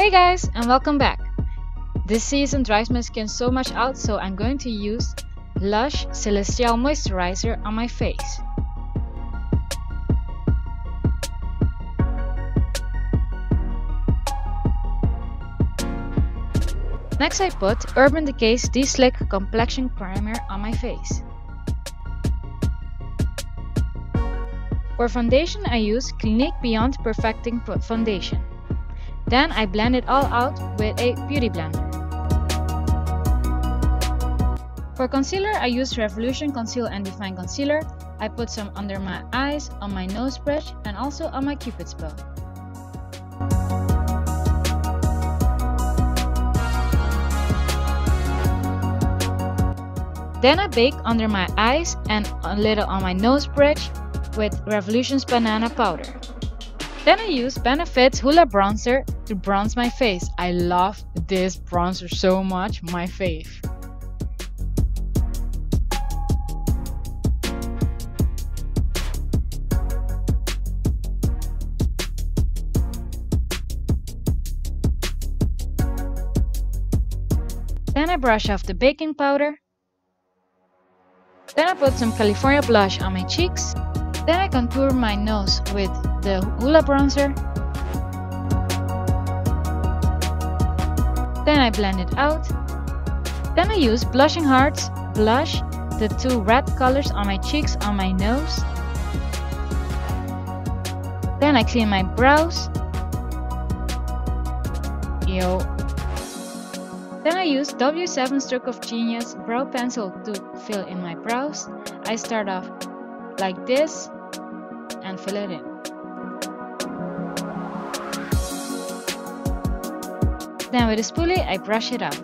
Hey guys, and welcome back. This season dries my skin so much out, so I'm going to use Lush Celestial Moisturizer on my face. Next I put Urban Decay's De-Slick Complexion Primer on my face. For foundation I use Clinique Beyond Perfecting Foundation. Then I blend it all out with a beauty blender. For concealer I use Revolution Conceal and Define Concealer. I put some under my eyes, on my nose bridge and also on my cupid's bow. Then I bake under my eyes and a little on my nose bridge with Revolution's banana powder. Then I use Benefit's Hoola Bronzer to bronze my face. I love this bronzer so much, my fave. Then I brush off the baking powder then I put some California blush on my cheeks. Then I contour my nose with the Hoola bronzer. Then I blend it out. Then I use Blushing Hearts blush, the two red colors on my cheeks on my nose. Then I clean my brows. Yo, then I use W7 Stroke of Genius brow pencil to fill in my brows. I start off like this and fill it in. Then with a spoolie, I brush it out.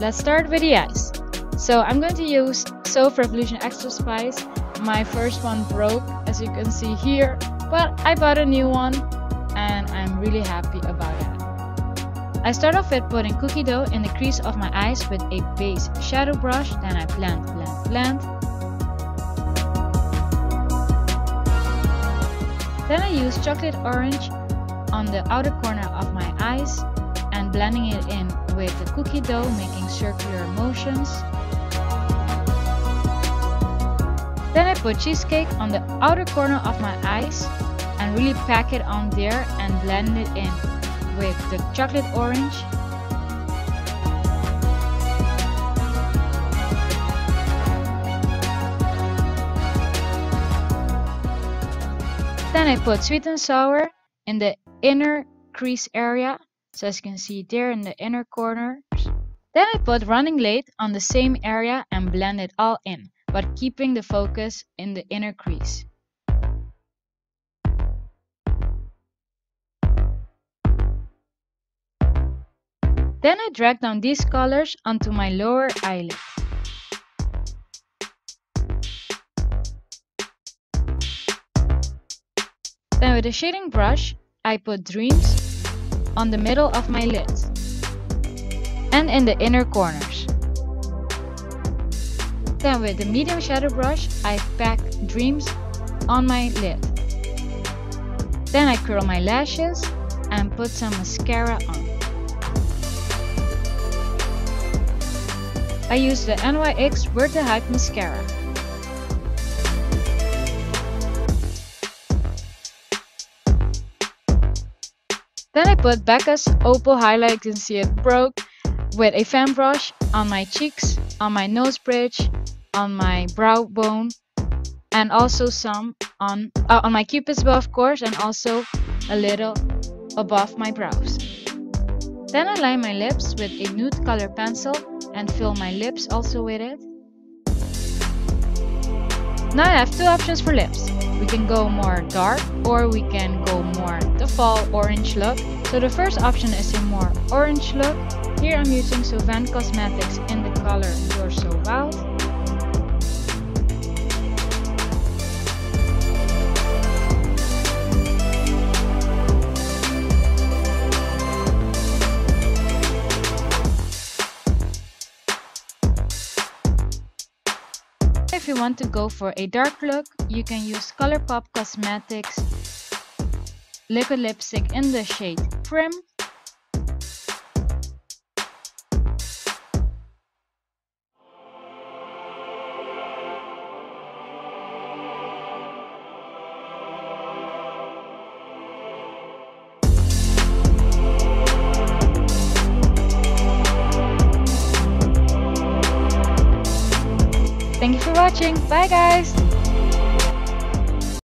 Let's start with the eyes. So I'm going to use Soph Revolution Extra Spice. My first one broke, as you can see here, but I bought a new one and I'm really happy about it. I start off with putting cookie dough in the crease of my eyes with a base shadow brush, then I blend, blend, blend. Then I use chocolate orange on the outer corner of my eyes and blending it in with the cookie dough making circular motions. Then I put cheesecake on the outer corner of my eyes and really pack it on there and blend it in with the chocolate orange Then I put sweet and sour in the inner crease area, so as you can see there in the inner corners. Then I put running late on the same area and blend it all in, but keeping the focus in the inner crease. Then I drag down these colors onto my lower eyelid. Then with a shading brush, I put dreams on the middle of my lid and in the inner corners. Then with the medium shadow brush, I pack dreams on my lid. Then I curl my lashes and put some mascara on. I use the NYX Worth the Hype Mascara. Then I put Becca's Opal Highlight, it broke, with a fan brush on my cheeks, on my nose bridge, on my brow bone, and also some on, uh, on my cupid's bow of course, and also a little above my brows. Then I line my lips with a nude color pencil and fill my lips also with it. Now I have two options for lips. We can go more dark or we can go more the fall orange look. So the first option is a more orange look. Here I'm using Sovain Cosmetics in the color You're So Wild. If you want to go for a dark look, you can use ColourPop Cosmetics liquid lipstick in the shade Prim. Thank you for watching. Bye guys!